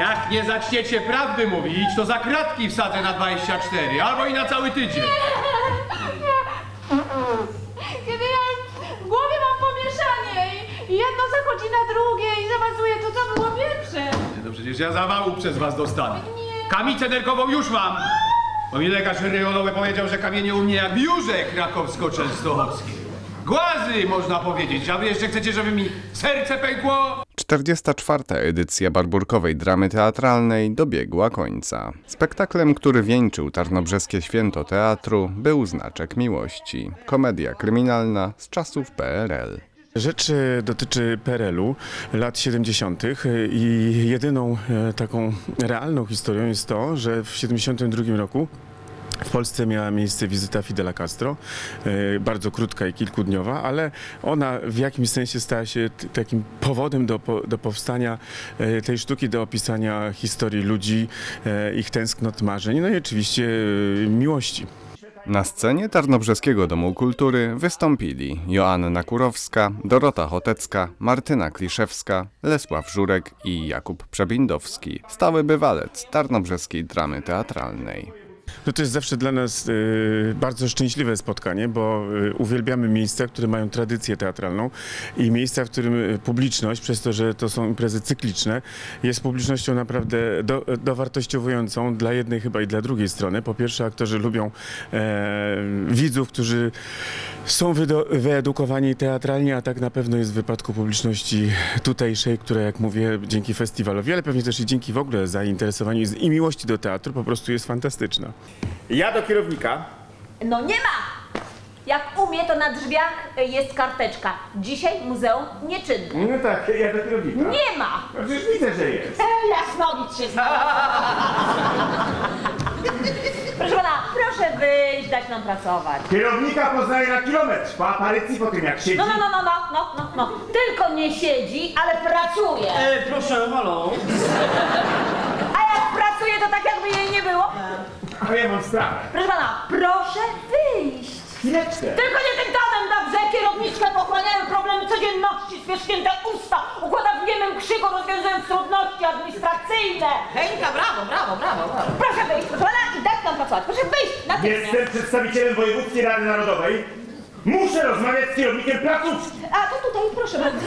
Jak nie zaczniecie prawdy mówić, to za kratki wsadzę na 24, albo i na cały tydzień. Kiedy ja w głowie mam pomieszanie i- jedno zachodzi na drugie i zawazuje to, co było pierwsze. No przecież ja zawału przez was dostanę. Kamicę nerkową już mam. Bo mi lekarz rejolowy powiedział, że kamienie u mnie jak biurze krakowsko-częstochowskie. Głazy, można powiedzieć. A wy jeszcze chcecie, żeby mi serce pękło? 44. edycja barburkowej dramy teatralnej dobiegła końca. Spektaklem, który wieńczył Tarnobrzeskie Święto Teatru, był Znaczek Miłości. Komedia kryminalna z czasów PRL. Rzecz dotyczy PRL-u lat 70. e, i jedyną e, taką realną historią jest to, że w 72 roku w Polsce miała miejsce wizyta Fidela Castro, e, bardzo krótka i kilkudniowa, ale ona w jakimś sensie stała się takim powodem do, do powstania e, tej sztuki, do opisania historii ludzi, e, ich tęsknot, marzeń, no i oczywiście miłości. Na scenie Tarnobrzeskiego Domu Kultury wystąpili Joanna Kurowska, Dorota Chotecka, Martyna Kliszewska, Lesław Żurek i Jakub Przebindowski, stały bywalec Tarnobrzeskiej Dramy Teatralnej. No to jest zawsze dla nas y, bardzo szczęśliwe spotkanie, bo y, uwielbiamy miejsca, które mają tradycję teatralną i miejsca, w którym y, publiczność, przez to, że to są imprezy cykliczne, jest publicznością naprawdę do, dowartościowującą dla jednej chyba i dla drugiej strony. Po pierwsze, aktorzy lubią e, widzów, którzy są wyedukowani teatralnie, a tak na pewno jest w wypadku publiczności tutejszej, która, jak mówię, dzięki festiwalowi, ale pewnie też i dzięki w ogóle zainteresowaniu i miłości do teatru po prostu jest fantastyczna. Ja do kierownika. No nie ma! Jak umie, to na drzwiach jest karteczka. Dzisiaj muzeum nieczynne. No tak, ja do kierownika. Nie ma! No przecież widzę, że jest. Jasnowic się zna. Proszę pana, proszę wyjść, dać nam pracować. Kierownika poznaję na kilometr. Po aparycji, po tym jak siedzi. No, no, no, no, no, no, no, no. Tylko nie siedzi, ale pracuje. E, proszę, halo. A jak pracuje, to tak jakby jej nie było. A ja mam sprawę. Proszę pana, proszę wyjść. Chwileczkę. Tylko nie tym tonem, dobrze? Kierowniczkę pochłaniają problemy codzienności, zwierzchnięte usta, układa w niemym krzyku, rozwiązując trudności administracyjne. Henka, brawo, brawo, brawo, brawo. Proszę wyjść, proszę pana, i dać nam pracować. Proszę wyjść natychmiast. Jestem przedstawicielem Wojewódzkiej Rady Narodowej. Muszę rozmawiać z kierownikiem placówki. A to tutaj, proszę bardzo.